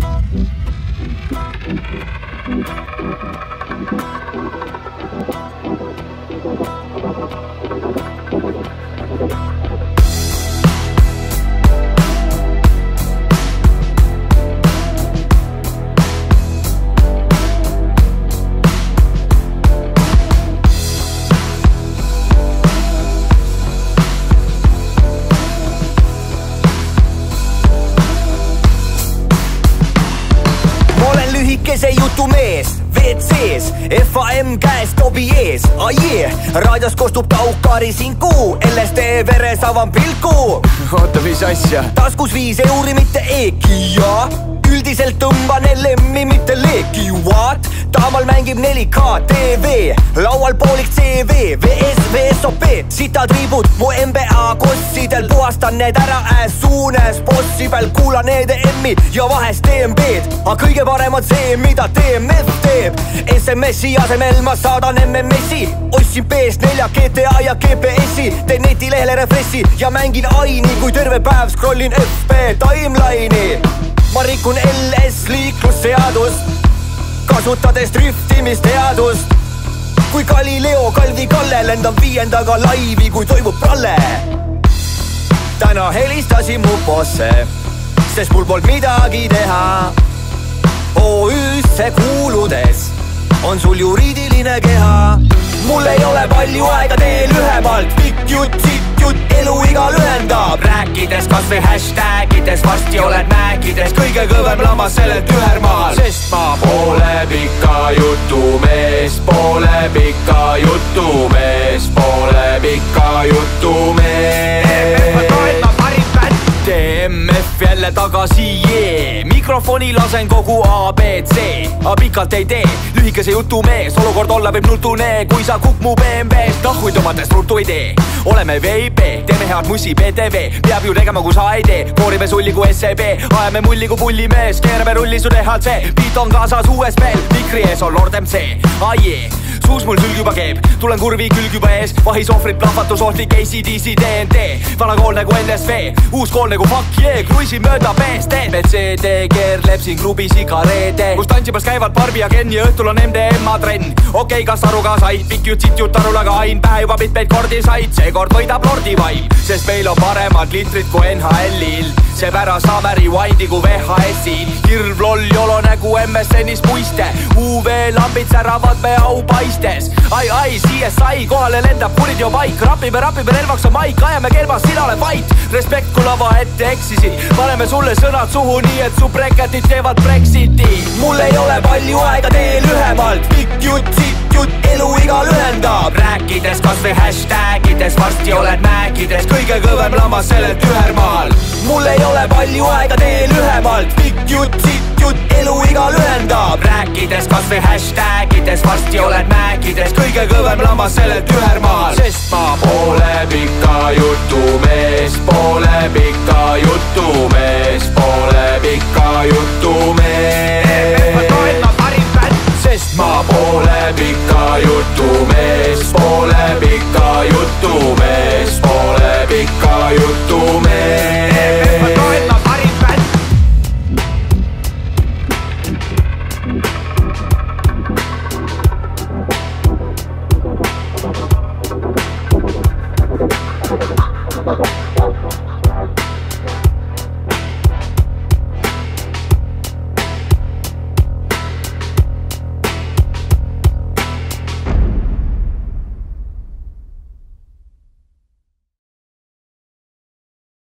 ma lühikese jutu mees WC-s FAM käes tobi ees yeah. raadios kostub Kaukari sinku LSD veres avan pilku oota, mis asja? taskus viis euri, mitte eeki ja üldiselt tõmban LM-i, mitte leeki, what? Taamal mängib 4K tv, laual poolik CV, VS, VSOP, sitad riibud mu MBA kossidel, puhastan need ära äs suunes. Bossi peal, kuulan EDM-i ja vahest DMB-d, aga kõige parem on see, mida DMF teeb. SMS-i asemel ma saadan MMS-i, ostsin PS4 GTA ja GPS-i, teen netilehele refresh'i ja mängin aini, kui terve päev scroll in FB timeline'i ma rikun LS liiklusseadust, kasutades driftimisteadust. kui Galileo Kalvi Kalle lendan viiendaga laivi, kui toimub pralle. täna helistasin mu bosse, sest mul polnud midagi teha. OÜ-sse kuuludes on sul juriidiline keha. mul ei ole palju aega, tee lühemalt, pikk jutt, jutt, eluiga lühendab. rääkides kasvõi hashtag ides, varsti oled määkides kõige kõvem lammas sellelt ühermaal. sest ma poole pika jutu mees, poole pika jutu mees, poole pika jutu mees. DMF jälle tagasi, jee, mikrofoni lasen kogu abc, aga pikalt ei tee, lühikese jutu mees, olukord olla võib nutune, kui sa kukk mu BMW-st nahkuid tõmmates ruttu ei tee. oleme VIP, teeme head mussi BTV, peab ju tegema, kui sa ei tee, koorime sulli kui SEB, ajame mulli kui pullimees, keerame rulli su DHC, beat on kaasas USB-l, mikri ees on Lord MC, aie suus mul sülg juba keeb, tulen kurvi külg juba ees, vahis ohvrid plahvatus, ohtlik ACDC DNT, vana kool nagu NSV, uus kool nagu fuck yeah, kruiisin mööda BSD-d, BCD keerleb siin klubi sigareede, kus tantsimas käivad Barbi ja Ken ja õhtul on MDMA trenn. okei okay,, kas aru ka said, pikk jutt, sitt jutt, arulaga ain, pähe juba mitmeid kordi said, seekord võidab Lordi vaim, sest meil on paremad litrid kui NHL-il, seepärast saame rewind'i kui VHS-il, hirv loll jolo MSN-is muiste, UV-lambid säravad me aupaistes, ai, ai, CSI kohale lendab kuriteo paik, rapime, rapime, relvaks on maik, ajame kelmas, sina oled vait, respekt, kui lava ette eksisid, paneme sulle sõnad suhu, nii et su breketid teevad Brexiti. mul ei ole palju aega, tee lühemalt, pikk jutt, sitt jutt, eluiga lühendab. rääkides kasvõi hashtag ides, varsti oled määkides, kõige kõvem lammas sellelt ühermaal. mul ei ole palju aega, tee lühemalt, pikk jutt, sitt jutt, eluiga lühendab. rääkides kasvõi hashtag ides, varsti oled määkides, kõige kõvem lammas sellelt ühermaal. sest ma poole pika jutu mees, poole pika